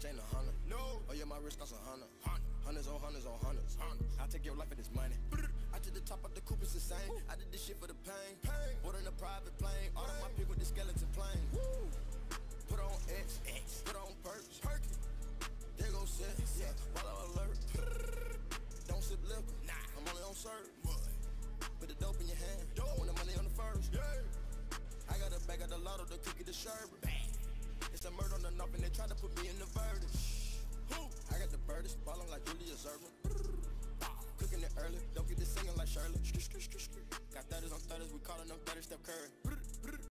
bitch ain't a hundred. No. Oh yeah, my wrist costs a hundred. Hundreds on hundreds on hundreds. I take your life for this money. I took the top of the coupe, it's insane. I did this shit for the pain. pain. Bought in a private plane. All of my pick with the skeleton plane. Woo. Put on X, X. Put on perks, perky. There go set, yeah. Follow alert. Don't sip liquor. Nah. I'm only on serve. Put the dope in your hand. Dope. When the money on the first. Yeah. I got a bag of the lotto, the cookie, the sherbet. Birdest, ballin' like Julius Erving. Cooking it early, don't get this singing like Shirley. Got thudders on thudders, we callin' them thudders Steph Curry.